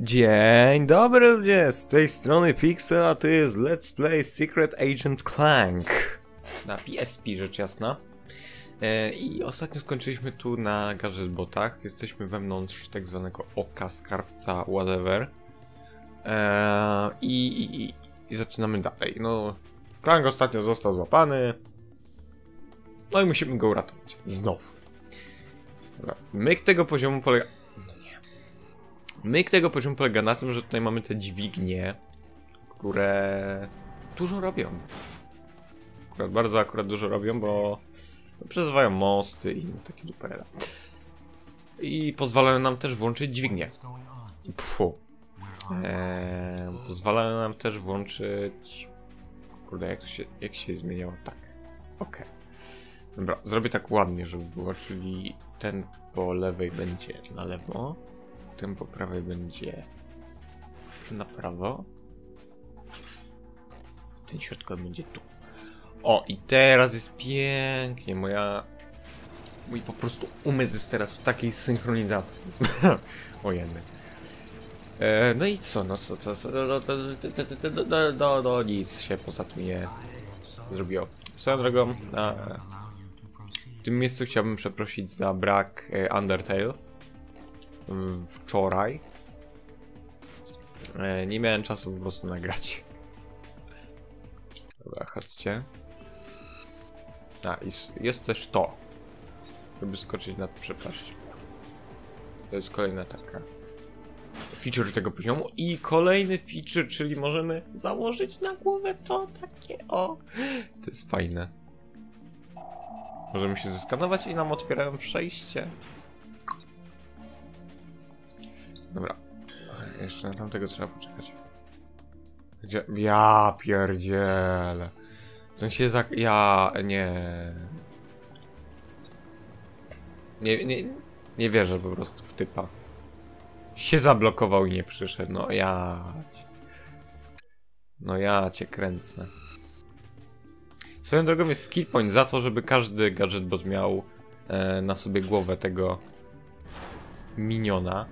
Dzień dobry ludzie, z tej strony Pixel, a to jest Let's Play Secret Agent Clank na PSP rzecz jasna. E, I ostatnio skończyliśmy tu na gadżetbotach, jesteśmy wewnątrz tak zwanego oka, skarbca, whatever. E, i, i, i, zaczynamy dalej, no... Clank ostatnio został złapany. No i musimy go uratować, znowu. Myk tego poziomu polega... Myk tego poziomu polega na tym, że tutaj mamy te dźwignie, które dużo robią. Akurat bardzo akurat dużo robią, bo przesuwają mosty i takie duperele. I pozwalają nam też włączyć dźwignię. Pfu. Eee, pozwalają nam też włączyć... Kurde, jak się, jak się zmieniało? Tak. Okej. Dobra, zrobię tak ładnie, żeby było, czyli ten po lewej będzie na lewo, ten po prawej będzie na prawo. Ten środkowy będzie tu. O, i teraz jest pięknie. Moja... Mój po prostu umysł jest teraz w takiej synchronizacji. o jeny. E, no i co, no co, co, co, do, do, do, nic się poza tym nie zrobiło. Swoją drogą, w tym miejscu chciałbym przeprosić za brak e, Undertale wczoraj. E, nie miałem czasu po prostu nagrać. Dobra, chodźcie. A, jest, jest też to. Żeby skoczyć nad przepaść. To jest kolejna taka feature tego poziomu. I kolejny feature, czyli możemy założyć na głowę to takie o. To jest fajne. Możemy się zeskanować i nam otwierają przejście. Dobra. Jeszcze na tamtego trzeba poczekać. Gdzie? Ja pierdzielę. W sensie zak... Ja... Nie... Nie, nie, nie wierzę po prostu w typa. Się zablokował i nie przyszedł. No ja... No ja cię kręcę. Swoją drogą jest skill point za to, żeby każdy gadżetbot miał e, na sobie głowę tego miniona.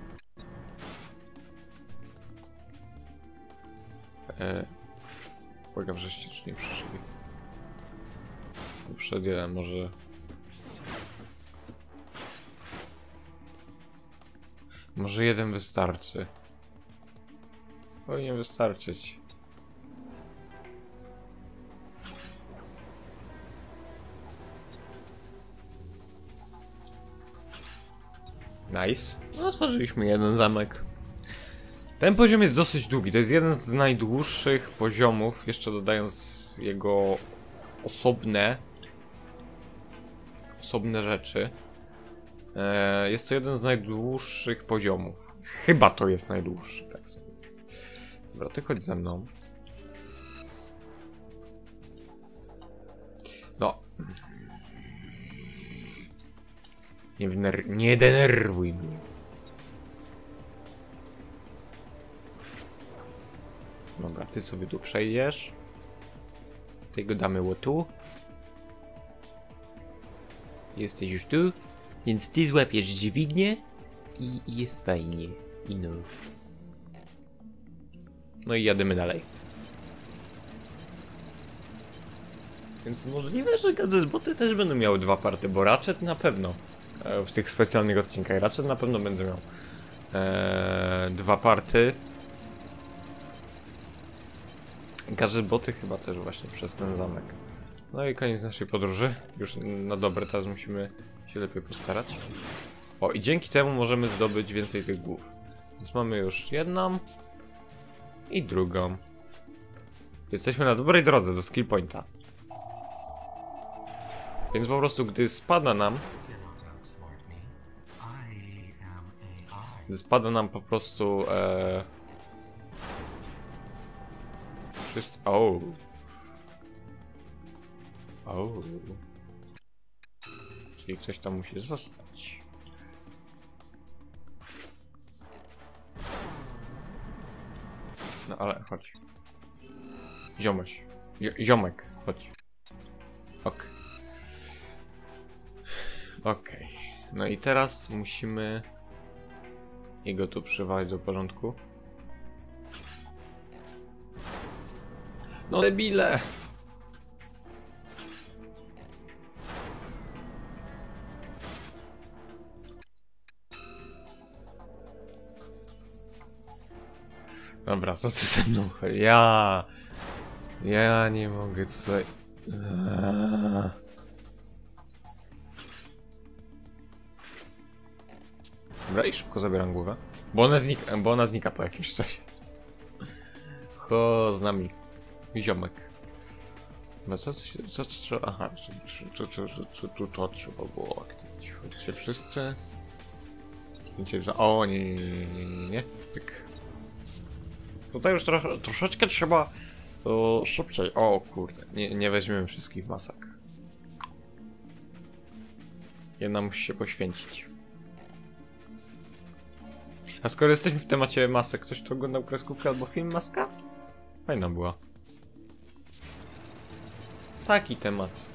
E, Błagam, żeście czy nie przyszli. Uprzedzę może... Może jeden wystarczy. Powinien wystarczyć. Nice. No, otworzyliśmy jeden zamek. Ten poziom jest dosyć długi. To jest jeden z najdłuższych poziomów, jeszcze dodając jego osobne osobne rzeczy. E, jest to jeden z najdłuższych poziomów. Chyba to jest najdłuższy, tak sądzę. Dobra, ty chodź ze mną. No. Nie, nie denerwuj mnie. Dobra, ty sobie tu przejdziesz. Tego damy tu. Jesteś już tu, więc ty złapiesz dźwignię i, jest fajnie. I no. No i jadymy dalej. Więc możliwe, że gadżetboty też będą miały dwa party, bo Ratchet na pewno e, w tych specjalnych odcinkach Ratchet na pewno będzie miał e, dwa party. Gadżetboty chyba też właśnie przez ten zamek. No i koniec naszej podróży. Już na dobre teraz musimy się lepiej postarać. O, i dzięki temu możemy zdobyć więcej tych głów. Więc mamy już jedną i drugą. Jesteśmy na dobrej drodze do skill pointa. Więc po prostu, gdy spada nam... Gdy spada nam po prostu... E, wszystko... O. O. Czyli ktoś tam musi zostać. No ale chodź. Ziomeś. ziomek, chodź. Ok. Okay. No i teraz musimy... i go tu przywalić do porządku. No debile! Dobra, co ty ze mną? Ja... Ja nie mogę tutaj... Eee. Dobra, i szybko zabieram głowę. Bo ona znika, bo ona znika po jakimś czasie. Cho z nami. Ziomek. No co, co. Aha, co, co, co, tu to trzeba było aktywnić. Chodźcie wszyscy. Zdjęcie za... O, nie, nie, nie, nie. Pyk. Tutaj już trochę, troszeczkę trzeba o, szybciej. O kurde, nie, nie weźmiemy wszystkich masak. Jedna musi się poświęcić. A skoro jesteśmy w temacie masek, ktoś tu oglądał kreskówkę albo film Maska? Fajna była. Taki temat.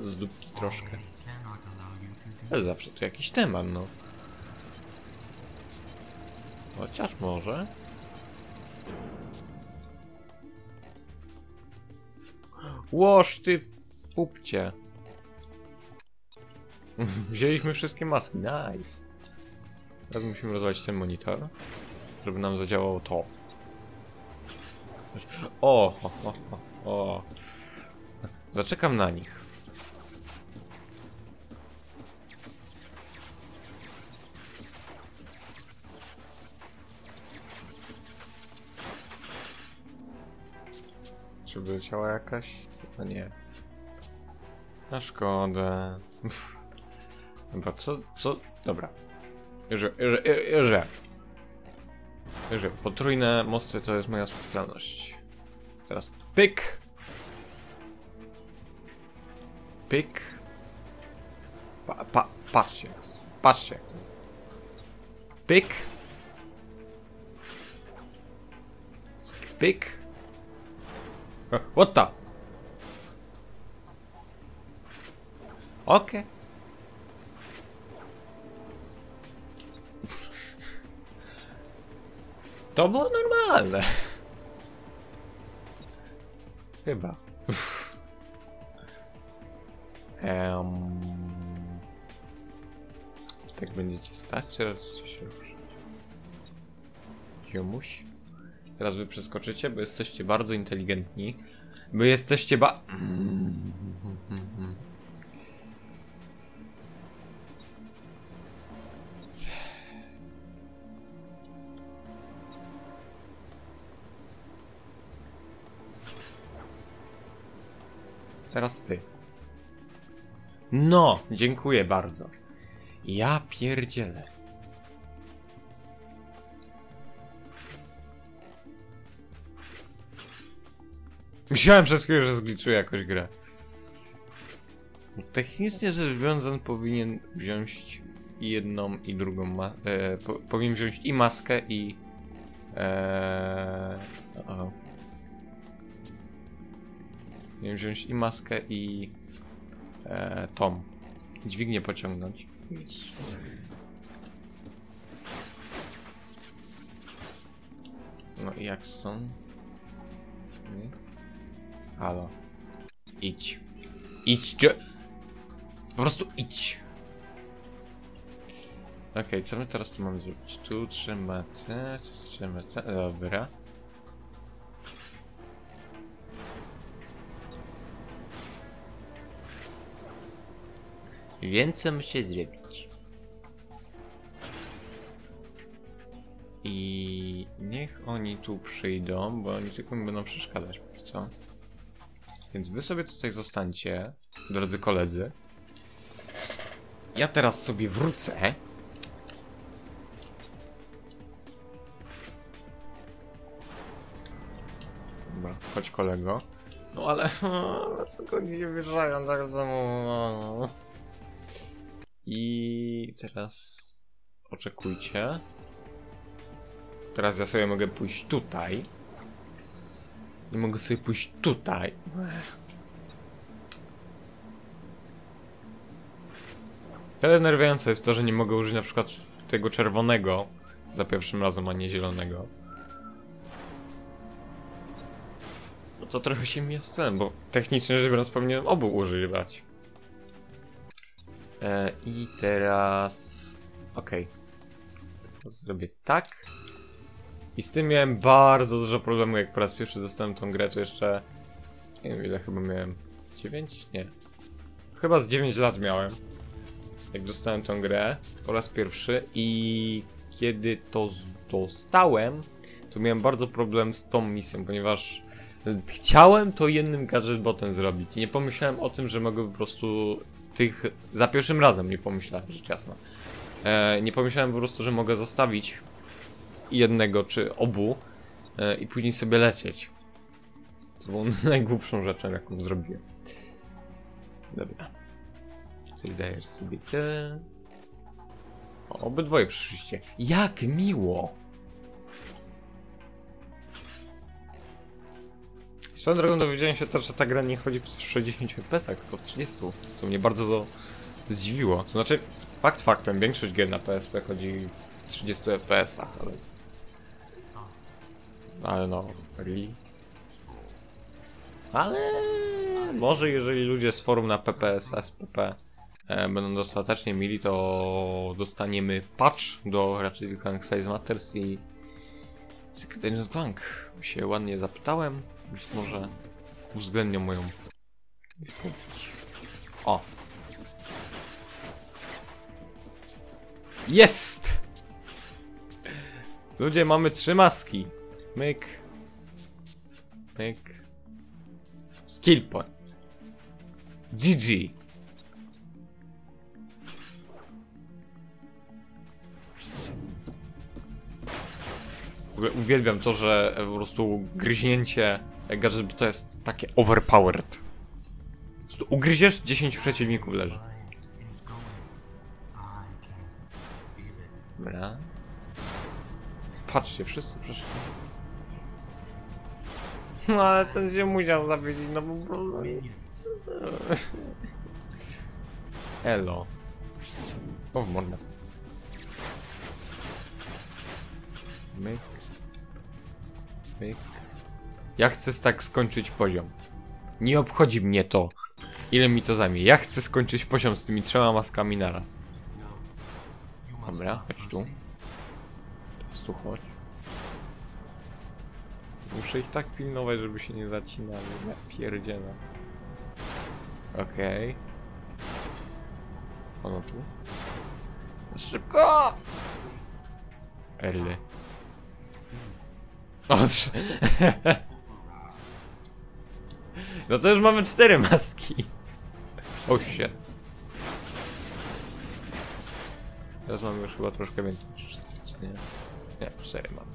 Z dupki troszkę. Ale zawsze tu jakiś temat, no. Chociaż może. Łoż ty pupcie. Wzięliśmy wszystkie maski, nice. Teraz musimy rozwalić ten monitor, żeby nam zadziałało to. O, o, o, o. Zaczekam na nich. Czy wyleciała jakaś? No nie. Na szkodę. Dobra, co, co? Dobra. Że, że, że. Że, potrójne mosty to jest moja specjalność. Teraz pyk! Pyk. Pa, pa, patrzcie, patrzcie jak to jest. Pyk. What the? Okej. To było normalne. Chyba. Em... Tak będziecie stać, czy raczej się ruszać? Ziomuś? Teraz wy przeskoczycie, bo jesteście bardzo inteligentni. Bo jesteście ba... Teraz ty. No, dziękuję bardzo. Ja pierdzielę. Myślałem przez chwilę, że zgliczuję jakoś grę. Technicznie rzecz biorąc, on powinien wziąć jedną i drugą e, po powinien wziąć i maskę i e, o. Powinien wziąć i maskę i e, tom. Dźwignię pociągnąć. No i jak są? Nie? Halo. Idź. Idź. Po prostu idź. Okej, co my teraz tu mamy zrobić? Tu trzymamy te, trzymamy te, dobra. Więc co muszę zrobić? I niech oni tu przyjdą, bo oni tylko mi będą przeszkadzać co. Więc wy sobie tutaj zostańcie, drodzy koledzy. Ja teraz sobie wrócę. Dobra, chodź kolego. No ale dlaczego nie wjeżdżają tak do domu? I teraz oczekujcie. Teraz ja sobie mogę pójść tutaj. I mogę sobie pójść tutaj. Tyle nerwiające jest to, że nie mogę użyć na przykład tego czerwonego za pierwszym razem, a nie zielonego. No to trochę się celem, bo technicznie rzecz biorąc powinienem obu używać. E, I teraz... Okej. Teraz zrobię tak. I z tym miałem bardzo dużo problemu, jak po raz pierwszy dostałem tą grę, to jeszcze... Nie wiem ile chyba miałem. 9? Nie. Chyba z 9 lat miałem. Jak dostałem tą grę po raz pierwszy i kiedy to dostałem, to miałem bardzo problem z tą misją, ponieważ chciałem to jednym gadżetbotem zrobić. Nie pomyślałem o tym, że mogę po prostu tych... Za pierwszym razem nie pomyślałem, rzecz jasna. E, nie pomyślałem po prostu, że mogę zostawić jednego czy obu e, i później sobie lecieć. Co było najgłupszą rzeczą, jaką zrobiłem. Dobra. Czyli dajesz sobie te... O, obydwoje przyszliście. Jak miło! Swoją drogą dowiedziałem się też, że ta gra nie chodzi w 60 fps, tylko w 30, co mnie bardzo zo- zdziwiło. To znaczy, fakt faktem, większość gier na PSP chodzi w 30 fps, ale... Ale no, really? Ale może jeżeli ludzie z forum na PPS, SPP e, będą dostatecznie mili, to dostaniemy patch do Ratchet Clank Size Matters i Secret Agent Clank. Się ładnie zapytałem, więc może uwzględnią moją. O! Jest! Ludzie, mamy trzy maski. Myk. Myk. Skill point. GG. Uwielbiam to, że po prostu gryźnięcie gadżet to jest takie overpowered. Ugryziesz, 10 przeciwników leży. Dobra. Patrzcie, wszyscy przeszli. No ale ten się musiał zabić, no prostu. Elo. O, w mordę. Myk. Myk. Ja chcę tak skończyć poziom. Nie obchodzi mnie to, ile mi to zajmie. Ja chcę skończyć poziom z tymi trzema maskami naraz. Dobra, chodź tu. Teraz tu chodź. Muszę ich tak pilnować, żeby się nie zacinali. Ja. Okej. Ono tu. Szybko! Erly. O, trz- No to już mamy cztery maski. O shit. Teraz mamy już chyba troszkę więcej niż cztery, nie? Nie, cztery mamy.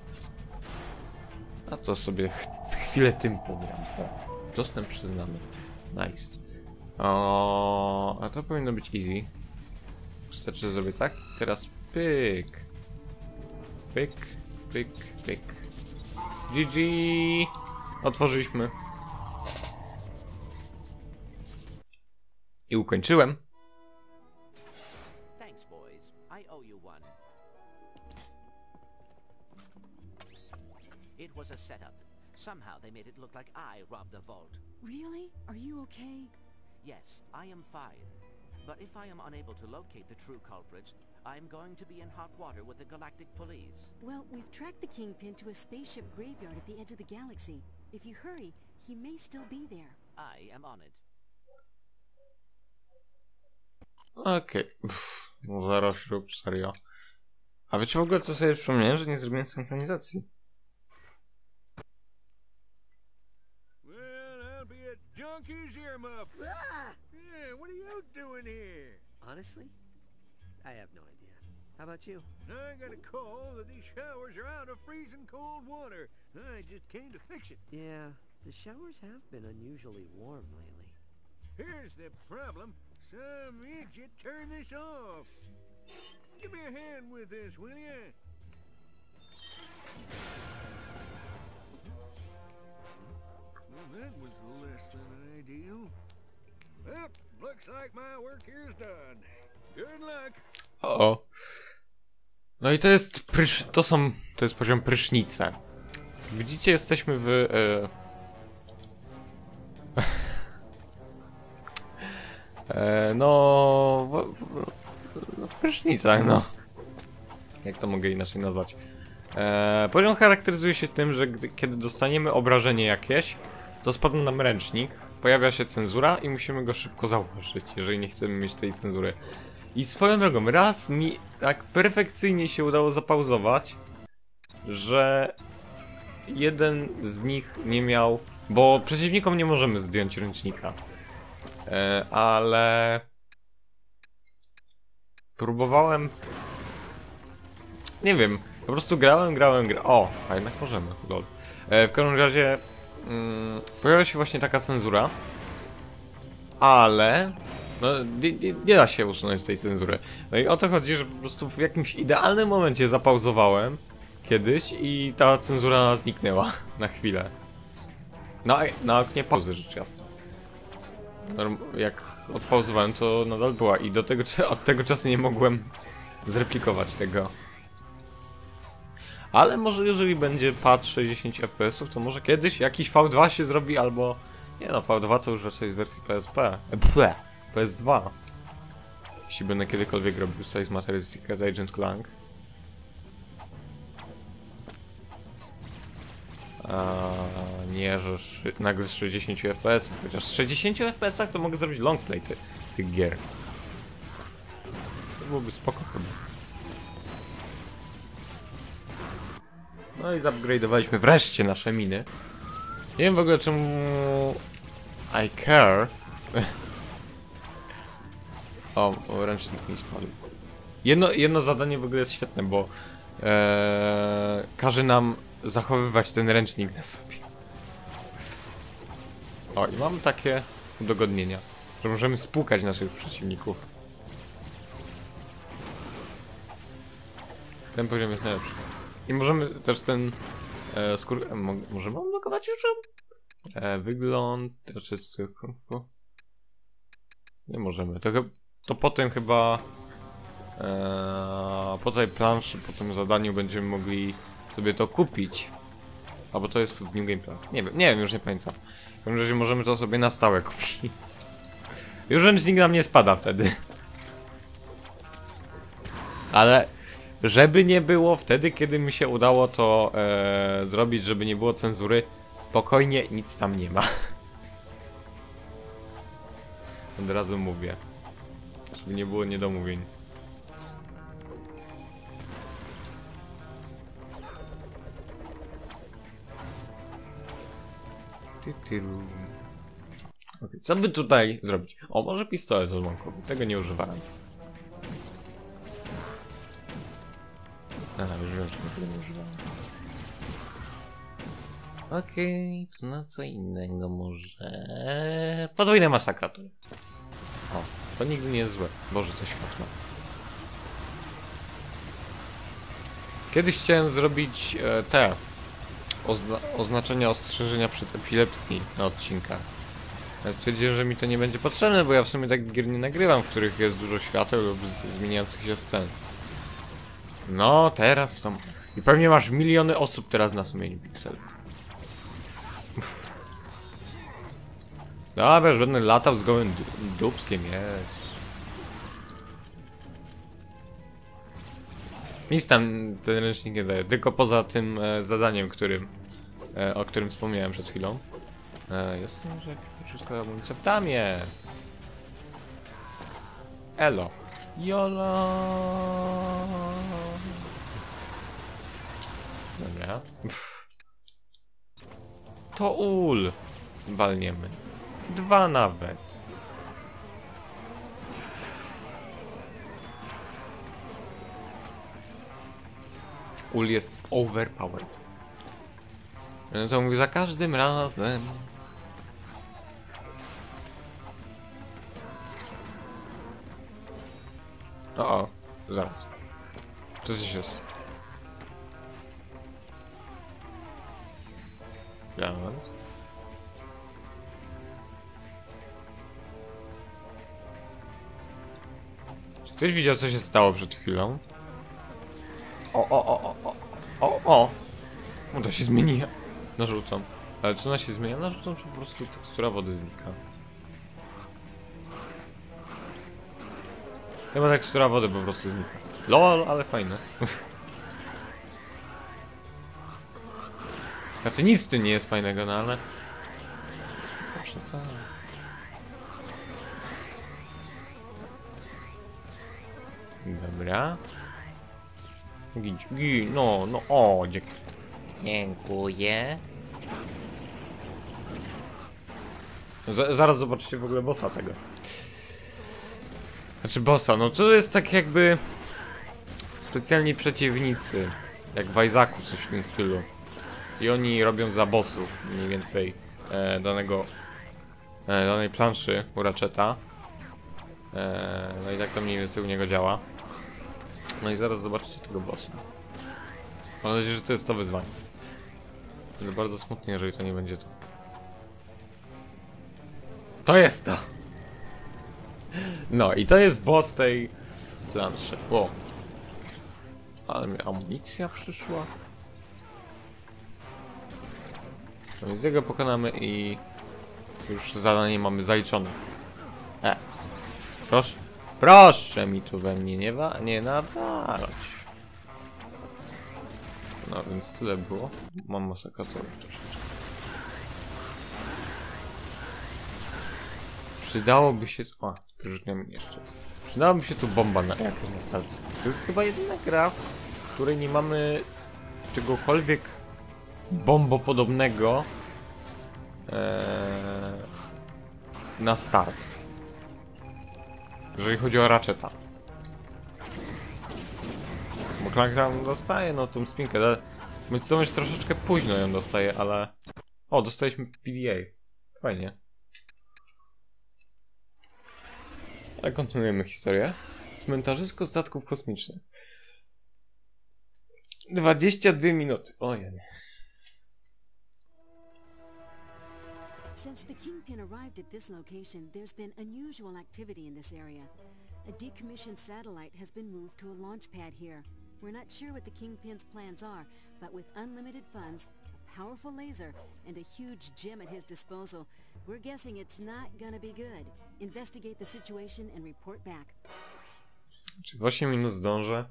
A to sobie ch- chwilę tym pogram. Dostęp przyznany. Nice. O, a to powinno być easy. Wystarczy, że zrobię tak. Teraz pyk. Pyk, pyk, pyk. GG! Otworzyliśmy. I ukończyłem. Thanks, boys. You one. It was a setup. Somehow they made it look like I robbed the vault. Really? Are you okay? Yes, I am fine. But if I am unable to locate the true culprits, I'm going to be in hot water with the Galactic Police. Well, we've tracked the Kingpin to a spaceship graveyard at the edge of the galaxy. If you hurry, he may still be there. I am on it. Okej. Uff, No zaraz śrub, serio. A wiecie w ogóle co sobie przypomniałem, że nie zrobiłem synchronizacji. I'll be a donkey's earmuff. Yeah, what are you doing here? Honestly, I have no idea. How about you? I got a call that these showers are out of freezing cold water. I just came to fix it. Yeah, the showers have been unusually warm lately. Here's the problem. Some turned this off. Give me a hand with this, will ya? Well, that was less than ideal. Well, looks like my work here's done. Good luck. O. No i to jest prysz... to są... to jest poziom prysznice. Widzicie, jesteśmy w... E... e, no... W, w, prysznicach, no. Jak to mogę inaczej nazwać? E, poziom charakteryzuje się tym, że gdy, kiedy dostaniemy obrażenie jakieś, to spadł nam ręcznik, pojawia się cenzura i musimy go szybko zauważyć, jeżeli nie chcemy mieć tej cenzury. I swoją drogą, raz mi tak perfekcyjnie się udało zapauzować, że jeden z nich nie miał, bo przeciwnikom nie możemy zdjąć ręcznika. E, ale próbowałem nie wiem, po prostu grałem, grałem, grałem. O, a jednak możemy, lol. E, w każdym razie mm, pojawia się właśnie taka cenzura, ale no, nie, nie, nie da się usunąć tej cenzury. No i o to chodzi, że po prostu w jakimś idealnym momencie zapauzowałem kiedyś i ta cenzura zniknęła na chwilę. Na, na oknie pauzy, rzecz jasna. Jak odpauzowałem, to nadal była i do tego, od tego czasu nie mogłem zreplikować tego. Ale może jeżeli będzie patch 60 fps, to może kiedyś jakiś V2 się zrobi, albo... Nie no, V2 to już raczej z wersji PSP. Ble, PS2. Jeśli będę kiedykolwiek robił Size Matter Secret Agent Clank. Nie, że nagle z 60 fps, chociaż z 60 fps to mogę zrobić longplay ty, tych gier. To byłoby spoko chyba. No i zupgrade'owaliśmy wreszcie nasze miny. Nie wiem w ogóle czemu... I care. o, o, ręcznik mi spadł. Jedno, jedno zadanie w ogóle jest świetne, bo ee, każe nam zachowywać ten ręcznik na sobie. O, i mamy takie udogodnienia, że możemy spłukać naszych przeciwników. Ten poziom jest najlepszy. I możemy też ten e, skór... E, mo możemy odblokować już? E, wygląd... Też jest... Nie możemy. To, to potem chyba... E, po tej planszy, po tym zadaniu będziemy mogli sobie to kupić. Albo to jest New Game Plus. Nie wiem, nie wiem, już nie pamiętam. W każdym razie możemy to sobie na stałe kupić. Już ręcznik nam nie spada wtedy. Ale żeby nie było, wtedy kiedy mi się udało to e, zrobić, żeby nie było cenzury, spokojnie nic tam nie ma. Od razu mówię. Żeby nie było niedomówień. Ty, ty. Okay. Co by tutaj zrobić? O, może pistolet odłamkowy. Tego nie używałem. A, wiem, że tego nie używałem. Okej, to na co innego może... Podwójne masakratory. O, to nigdy nie jest złe. Boże, to światło. Kiedyś chciałem zrobić e, te ozna oznaczenia ostrzeżenia przed epilepsji na odcinkach. Ja stwierdziłem, że mi to nie będzie potrzebne, bo ja w sumie tak gier nie nagrywam, w których jest dużo świateł lub zmieniających się scen. No, teraz to... I pewnie masz miliony osób teraz na sumieniu Pixel. Dobra, już będę latał z gołym du dubskiem, jest. Nic tam ten ręcznik nie daje, tylko poza tym e, zadaniem, którym, e, o którym wspomniałem przed chwilą. E, jest to jakieś wszystko amunicja? Tam jest! Elo. Jolo. Dobra. Pff. To ul. Walniemy. Dwa nawet. Ul jest overpowered. No to mówi za każdym razem. O, o, zaraz. Co coś jest? Diamond. Czy ktoś widział, co się stało przed chwilą? O, o, o, o, o, o. No to się zmieni. Narzucam. Ale czy ona się zmienia? Narzucam, czy po prostu tekstura wody znika? Chyba tekstura wody po prostu znika. LOL, ale fajne. Znaczy nic w tym nie jest fajnego, no ale... Zawsze co? Dobra. Gidź, gi, no, no, o, dzięki. Dziękuję. Z zaraz zobaczycie w ogóle bossa tego. Znaczy bossa, no to jest tak jakby... Specjalni przeciwnicy. Jak w coś w tym stylu. I oni robią za bossów mniej więcej e, danego... E, danej planszy u Ratcheta. E, no i tak to mniej więcej u niego działa. No i zaraz zobaczycie tego bossa. Mam nadzieję, że to jest to wyzwanie. Ale bardzo smutnie, jeżeli to nie będzie to. To jest to! No i to jest boss tej planszy. O. Ale mi amunicja przyszła. No więc jego pokonamy i już zadanie mamy zaliczone. E. Proszę. Proszę mi tu we mnie nie, wa nie nawalać. No więc tyle było. Mam masakratorów troszeczkę. Przydałoby się... O, wyrzucam jeszcze. Przydałaby się tu bomba na jakaś na stalce. To jest chyba jedyna gra, w której nie mamy czegokolwiek bombopodobnego eee, na start. Jeżeli chodzi o Ratcheta. Bo Clank tam dostaje, no tą spinkę. ale co myśl troszeczkę późno ją dostaje, ale... O, dostaliśmy PDA. Fajnie. Ale kontynuujemy historię. Cmentarzysko statków kosmicznych. 22 minuty. Ojej. Since the Kingpin arrived at this location, there's been unusual activity in this area. A decommissioned satellite has been moved to a launch pad here. We're not sure what the Kingpin's plans are, but with unlimited funds, a powerful laser, and a huge gem at his disposal, we're guessing it's not gonna be good. Investigate the situation and report back. Czy w 8 minut zdążę?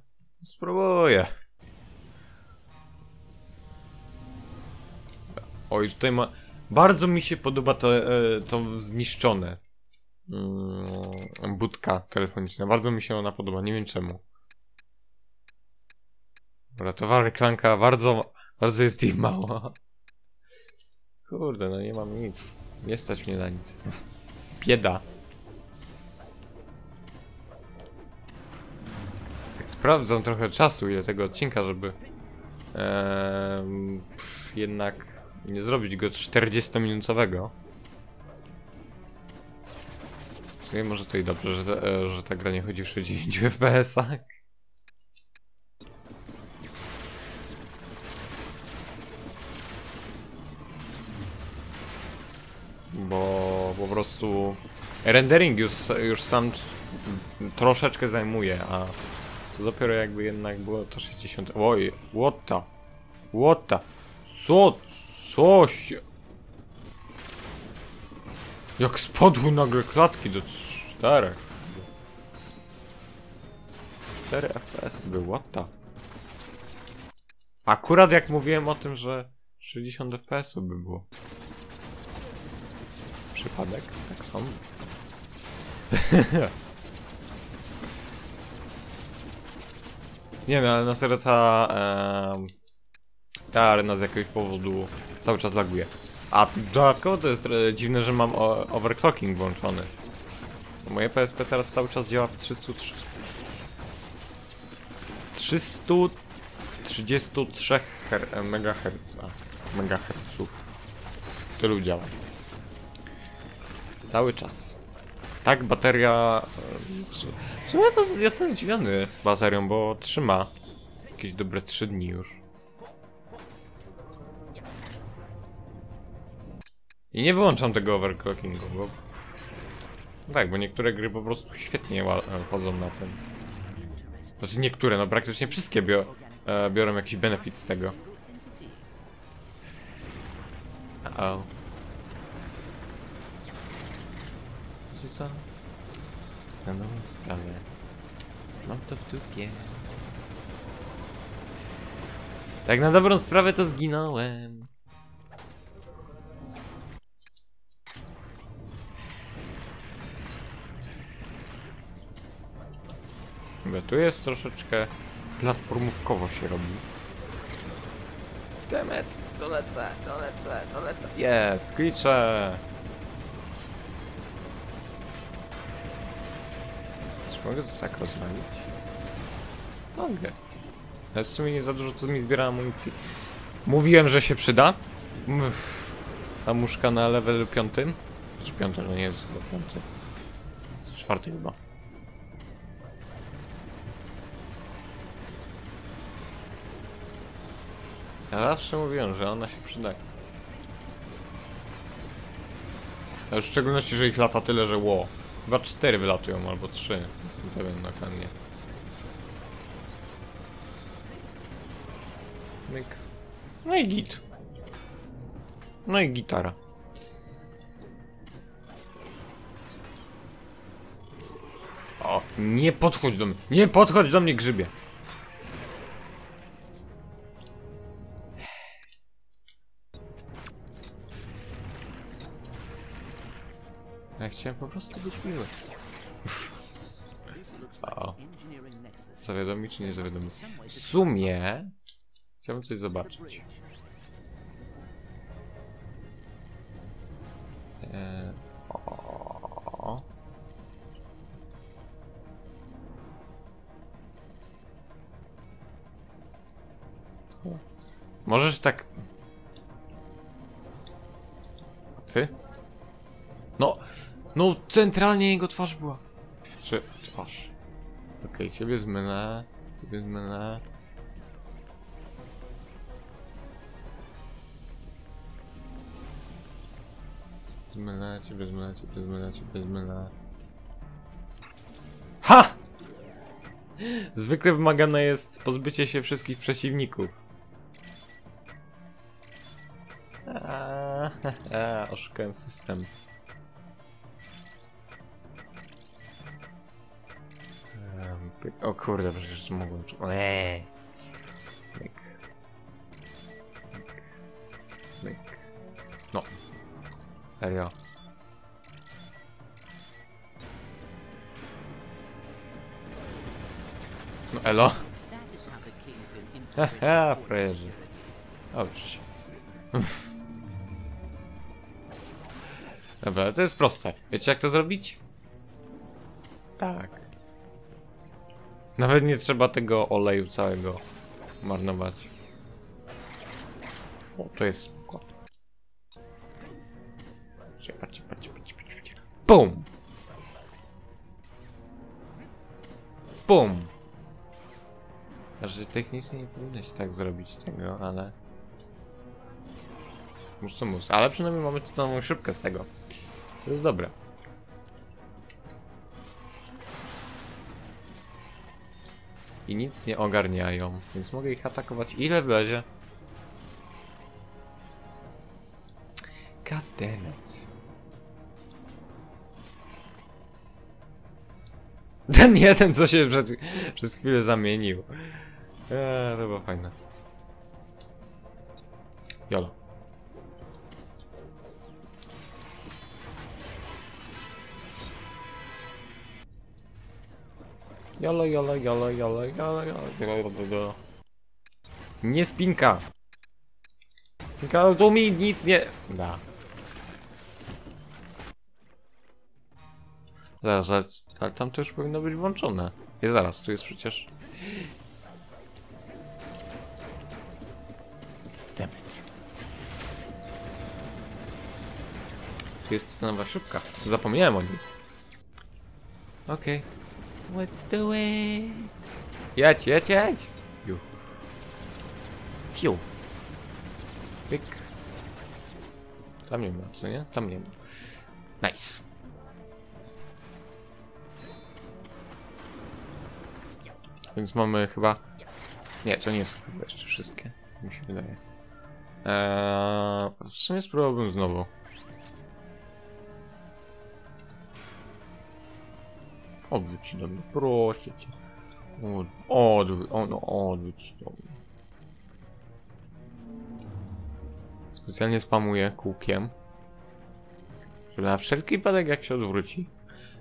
Spróbuję. Oj, tutaj ma... Bardzo mi się podoba to, e, to zniszczone. Mm, budka telefoniczna. Bardzo mi się ona podoba, nie wiem czemu. Dobra, towary klanka, bardzo, bardzo jest ich mało. Kurde, no nie mam nic. Nie stać mnie na nic. Bieda. Tak sprawdzam trochę czasu, ile tego odcinka, żeby em, pff, jednak nie zrobić go 40-minutowego. W sumie może to i dobrze, że, ta- e, że ta gra nie chodzi w 60 FPS-ach. Bo po prostu rendering już, już sam troszeczkę zajmuje, a co dopiero jakby jednak było to 60... Oj, what the? What the? Co? Co się... Jak spadły nagle klatki do czterech. 4 FPS by, what the? Akurat jak mówiłem o tym, że 60 FPS by było. Przypadek? Tak sądzę. Nie wiem, ale na serio ta... ta arena z jakiegoś powodu cały czas laguje. A dodatkowo to jest e, dziwne, że mam overclocking włączony. Moje PSP teraz cały czas działa w 303... 333 her MHz. Megaherców. Tylu działa. Cały czas. Tak, bateria... e, w su- W sumie to jestem zdziwiony baterią, bo trzyma jakieś dobre 3 dni już. I nie wyłączam tego overclockingu, bo... Tak, bo niektóre gry po prostu świetnie chodzą na tym. Znaczy niektóre, no praktycznie wszystkie bio e, biorą jakiś benefit z tego. O. Wiecie co? Na dobrą sprawę. Mam to w dupie. Tak na dobrą sprawę to zginąłem. Dobra, tu jest troszeczkę platformówkowo się robi. Demet, dolecę, dolecę, dolecę. Jest, klicze. Czy mogę to tak rozwalić? Mogę. Ale w sumie nie za dużo to mi zbiera amunicji. Mówiłem, że się przyda. Uff. Ta muszka na levelu piątym. Czy piątym, no nie jest chyba piąty. Jest czwarty chyba. Ja zawsze mówiłem, że ona się przyda. A już w szczególności, że ich lata tyle, że ło. Chyba cztery wylatują, albo trzy. Jestem pewien na kanie. Myk. No i git. No i gitara. O, nie podchodź do mnie. Nie podchodź do mnie, grzybie. Chciałem po prostu być miły. Nexus. Zawiadomić czy nie way W sumie... Chciałbym coś zobaczyć. Centralnie jego twarz była. Czy twarz? Okej, ciebie zmylę, ciebie zmylę. Zmylę, ciebie zmylę, ciebie zmylę, ciebie zmylę. Ha! Zwykle wymagane jest pozbycie się wszystkich przeciwników. Aaaa, haha, oszukałem system. Pyk- O kurde, przecież mogłem... Eee. Myk. Myk. Myk. No. Serio. No elo. Haha, frajerzy. O. Dobra, to jest proste. Wiecie jak to zrobić? Tak. Nawet nie trzeba tego oleju całego marnować. O, to jest spoko. Patrzcie, patrzcie, patrzcie, patrzcie. BUM! BUM! Znaczy technicznie nie powinno się tak zrobić tego, ale... Mus to mus, ale przynajmniej mamy tytonową śrubkę z tego. To jest dobre. I nic nie ogarniają, więc mogę ich atakować ile wlezie. God damn it. Ten jeden, co się przez, przez chwilę zamienił. Eee, to było fajne. Jolo. Jolo, jolo, jolo, jolo, jolo, jolo, jolo, jolo. Nie spinka! Spinka tu mi nic nie da. Zaraz, ale, ale tam to już powinno być włączone. I zaraz, tu jest przecież... Dammit. Tu jest ta nowa szybka. Zapomniałem o nim. Okej. Let's do it. Jedź, jedź, jedź. Ju. Fiu. Pyk. Tam nie ma, co nie? Tam nie ma. Nice. Więc mamy chyba Nie, to nie są chyba jeszcze wszystkie. Mi się wydaje. Eee, w sumie spróbowałbym znowu. Odwróć się do mnie, proszę cię. Od, odwróć, no, odwróć się do mnie. Specjalnie spamuję kółkiem. Na wszelki wypadek jak się odwróci.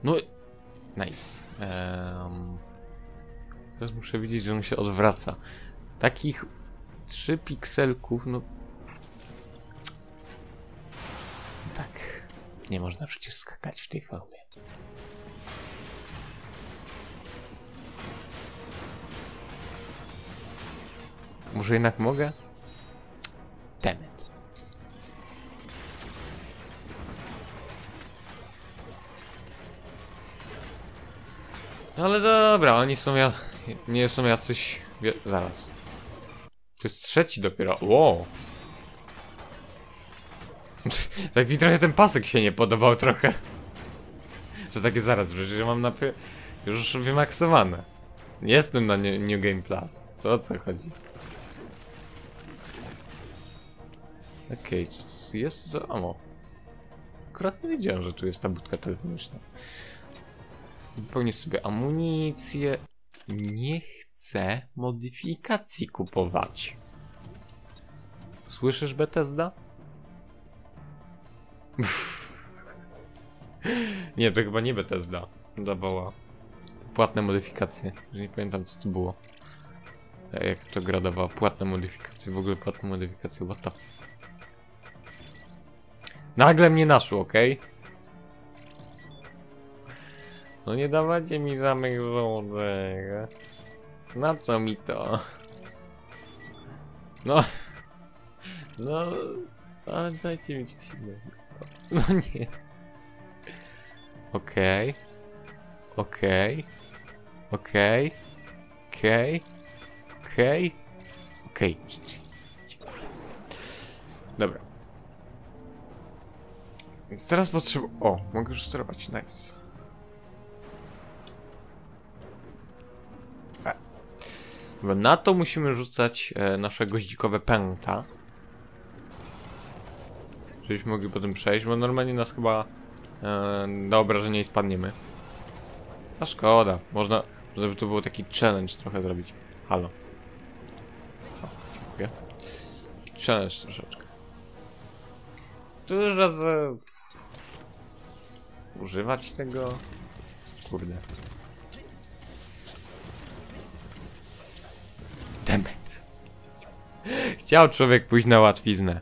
No, nice. Ehm, teraz muszę widzieć, że on się odwraca. Takich 3 pikselków, no... Tak, nie można przecież skakać w tej formie. Może jednak mogę? It. No ale dobra, oni są ja... nie są jacyś... Zaraz. To jest trzeci dopiero. Wow. tak mi trochę ten pasek się nie podobał trochę. Że takie zaraz, ja mam na już wymaksowane. Jestem na New Game Plus. To o co chodzi? Okej, okay, jest za... O. Akurat nie wiedziałem, że tu jest ta budka telefoniczna. Wypełnię sobie amunicję. Nie chcę modyfikacji kupować. Słyszysz Bethesda? nie, to chyba nie Bethesda. Dawała płatne modyfikacje. Nie pamiętam co to było. E, Jak to gra dawała płatne modyfikacje, w ogóle płatne modyfikacje, what the... Nagle mnie naszło, okej? No nie dawajcie mi samych żołądek. Na co mi to? No. No. Ale dajcie mi coś innego. No nie. Okej. Okej. Okej. Okej. Okej. Okej. Dobra. Więc teraz potrzebuję... O, mogę już sterować. Nice. Dobra, na to musimy rzucać e, nasze goździkowe pęta. Żebyśmy mogli potem przejść, bo normalnie nas chyba e, do obrażenia i spadniemy. A szkoda, można, można by to było taki challenge trochę zrobić. Halo. O, dziękuję. Challenge troszeczkę. Tu razy... Używać tego... Kurde. Demet. Chciał człowiek pójść na łatwiznę.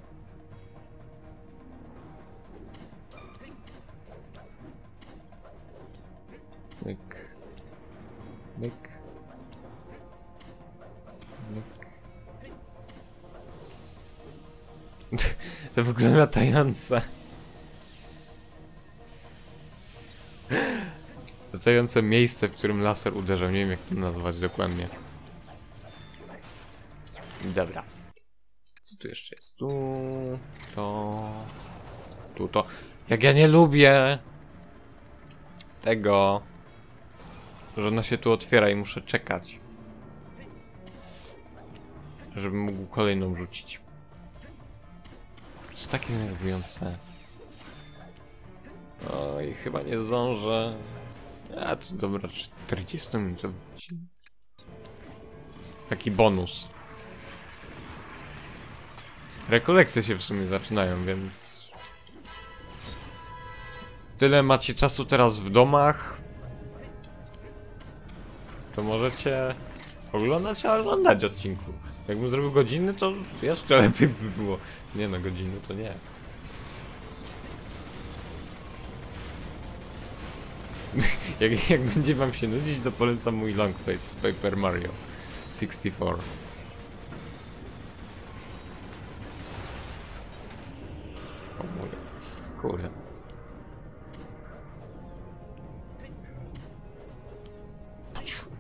To w ogóle latające. Latające miejsce, w którym laser uderzał. Nie wiem jak to nazwać dokładnie. Dobra. Co tu jeszcze jest? Tu, to, tu, to. Jak ja nie lubię tego, że ona się tu otwiera i muszę czekać. Żebym mógł kolejną rzucić. Jest takie nerwujące. Oj, chyba nie zdążę. A to dobra, 40 minut. Taki bonus. Rekolekcje się w sumie zaczynają, więc... Tyle macie czasu teraz w domach. To możecie oglądać, a oglądać odcinku. Jakbym zrobił godziny, to jeszcze lepiej by było. Nie no, godziny to nie. jak, jak będzie wam się nudzić, to polecam mój long face z Paper Mario 64. O mój. Kurde.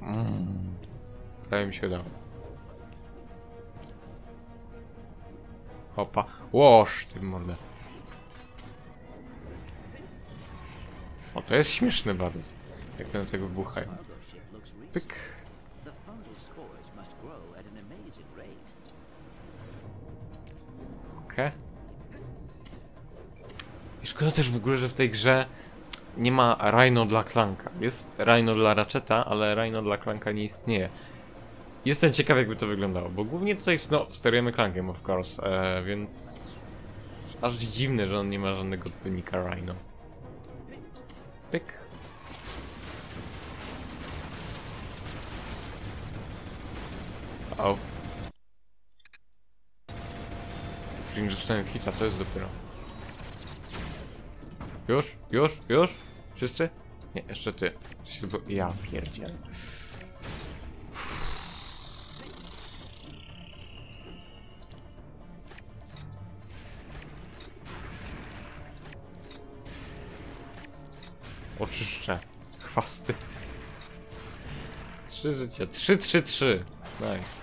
Mm. Prawie mi się udało. Opa. Łoż, ty mordę. O, to jest śmieszne bardzo. Jak one tego wybuchają. Pyk. I szkoda też w ogóle, że w tej grze nie ma Rhino dla Clanka. Jest Rhino dla Ratcheta, ale Rhino dla Clanka nie istnieje. Jestem ciekaw, jakby to wyglądało, bo głównie tutaj no, sterujemy Clankiem, of course, e, więc aż dziwne, że on nie ma żadnego odpowiednika Rhino. Pyk. O. Czyli nie dostałem hita, to jest dopiero. Już? Już? Już? Wszyscy? Nie, jeszcze ty. Ja pierdzielę. Oczyszczę. Chwasty. Trzy życia. Trzy, trzy, trzy. Nice.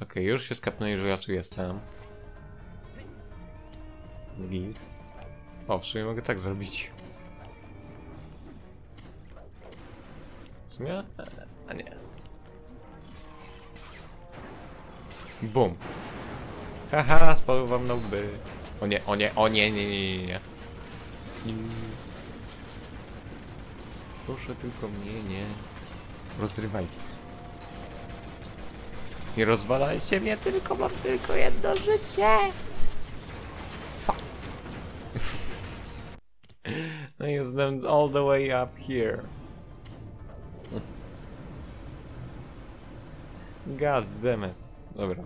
Okej, już się skapnęli, że ja tu jestem. Zgit. O, w sumie mogę tak zrobić. W sumie? E, A nie. Bum. Haha, spadł wam na łby. O nie, o nie, o nie, nie, nie, nie, nie. Nie. Proszę tylko mnie nie rozrywajcie. Nie rozwalajcie mnie, tylko mam tylko jedno życie. Fuck. No jestem all the way up here. God damn it. Dobra.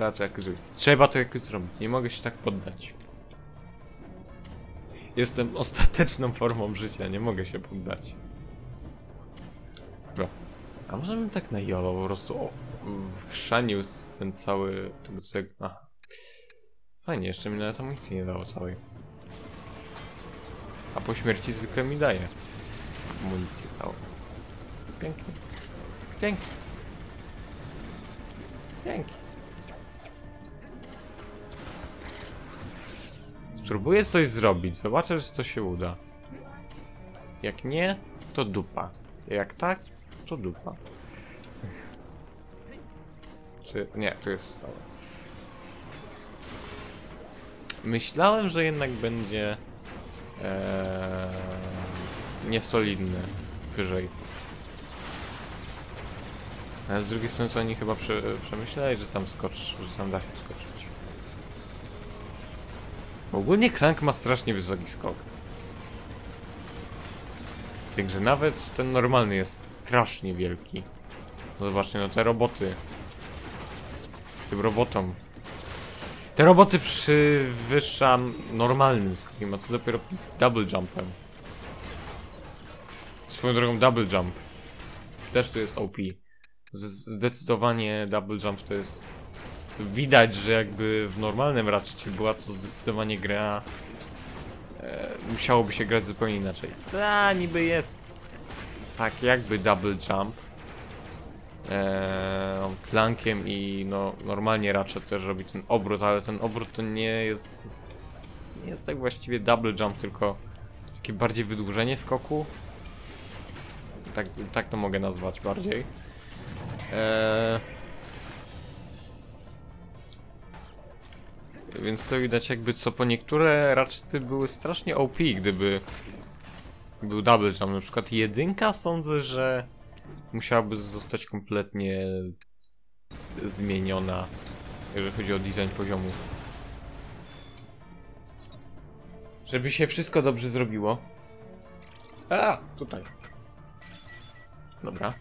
Trzeba to jakoś zrobić. Trzeba to jakoś zrobić. Nie mogę się tak poddać. Jestem ostateczną formą życia, nie mogę się poddać. Dobra. A może bym tak na jolo po prostu o, wchrzanił ten cały... tego całego... Aha. Fajnie, jeszcze mi nawet amunicji nie dało całej. A po śmierci zwykle mi daje amunicję całą. Pięknie. Pięknie. Pięknie. Spróbuję coś zrobić, zobaczę, czy to się uda. Jak nie, to dupa. Jak tak, to dupa. Czy... nie, to jest stałe. Myślałem, że jednak będzie... Ee, niesolidny wyżej. Ale z drugiej strony co oni chyba prze, przemyśleli, że tam skocz, że tam da się skoczyć. Ogólnie Clank ma strasznie wysoki skok. Także nawet ten normalny jest strasznie wielki. No zobaczcie, no te roboty. Tym robotom. Te roboty przywyższam normalnym skokiem, a co dopiero double jumpem. Swoją drogą double jump. Też tu jest OP. Z zdecydowanie double jump to jest... Widać, że jakby w normalnym raczej była to zdecydowanie gra... E, musiałoby się grać zupełnie inaczej. A niby jest tak jakby double jump. E, klankiem i no normalnie raczej też robi ten obrót, ale ten obrót to nie jest, to jest nie jest tak właściwie double jump, tylko takie bardziej wydłużenie skoku. Tak, tak to mogę nazwać bardziej. Eee... Więc to widać jakby co po niektóre raczej były strasznie OP, gdyby był double jump. Na przykład jedynka sądzę, że musiałaby zostać kompletnie zmieniona, jeżeli chodzi o design poziomu. Żeby się wszystko dobrze zrobiło. A, tutaj. Dobra.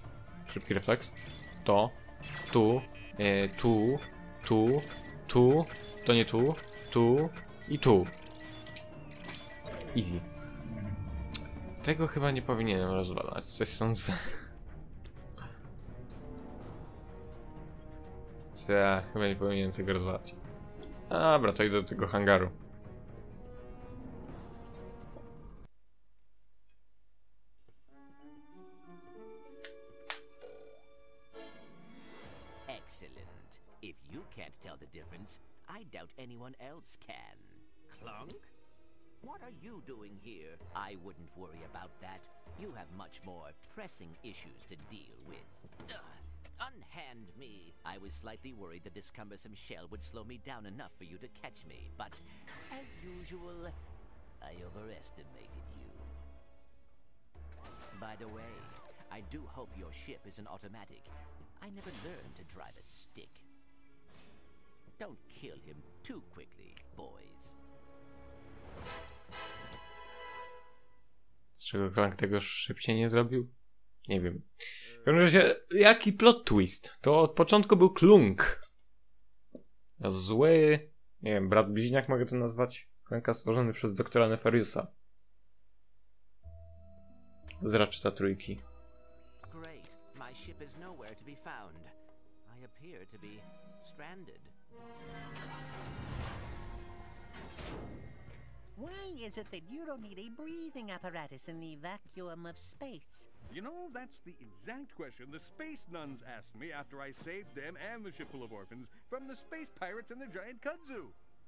Szybki refleks. To. Tu. E, tu. Tu. Tu. To nie tu. Tu. I tu. Easy. Tego chyba nie powinienem rozwalać. Coś sądzę. Ja chyba nie powinienem tego rozwalać. Dobra, to idę do tego hangaru. Anyone else can. Clunk? What are you doing here? I wouldn't worry about that. You have much more pressing issues to deal with. Ugh, unhand me. I was slightly worried that this cumbersome shell would slow me down enough for you to catch me, but as usual, I overestimated you. By the way, I do hope your ship is an automatic. I never learned to drive a stick. Don't kill him too quickly, boys. Dlaczego Clank tego szybciej nie zrobił? Nie wiem. W każdym razie, jaki plot twist? To od początku był Klunk. Zły, nie wiem, brat bliźniak mogę to nazwać? Klanka stworzony przez doktora Nefariusa. Z Ratcheta trójki. Great. My ship is nowhere to be found. I appear to be stranded. Why is it that you don't need a breathing apparatus in the vacuum of space? You know, that's the exact question the space nuns asked me after I saved them and the ship full of orphans from the space pirates and their giant kudzu.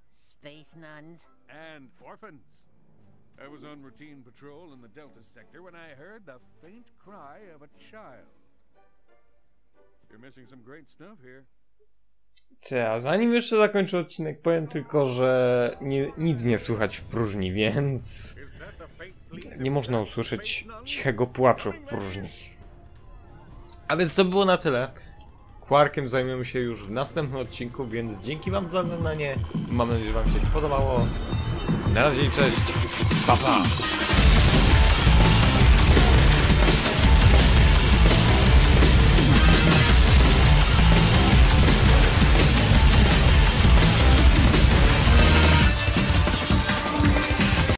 Space nuns? And orphans. I was on routine patrol in the Delta sector when I heard the faint cry of a child. You're missing some great stuff here. Te, a zanim jeszcze zakończę odcinek, powiem tylko, że nie, nic nie słychać w próżni, więc nie można usłyszeć cichego płaczu w próżni. A więc to było na tyle. Quarkiem zajmiemy się już w następnym odcinku, więc dzięki wam za oglądanie. Mam nadzieję, że wam się spodobało. Na razie i cześć. Pa, pa.